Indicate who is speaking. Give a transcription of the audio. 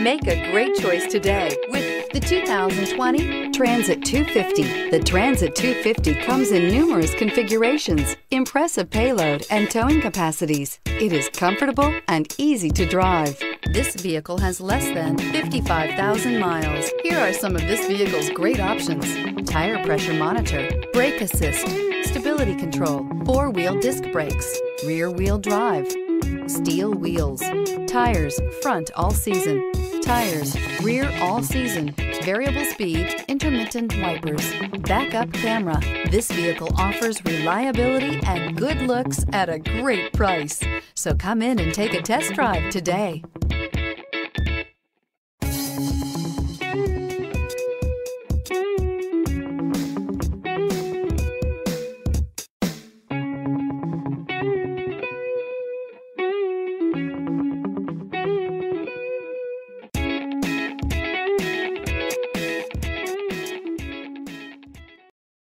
Speaker 1: Make a great choice today with the 2020 Transit 250. The Transit 250 comes in numerous configurations, impressive payload, and towing capacities. It is comfortable and easy to drive. This vehicle has less than 55,000 miles. Here are some of this vehicle's great options. Tire pressure monitor, brake assist, stability control, four-wheel disc brakes, rear wheel drive, steel wheels, tires front all season, tires rear all season, variable speed, intermittent wipers, backup camera. This vehicle offers reliability and good looks at a great price. So come in and take a test drive today.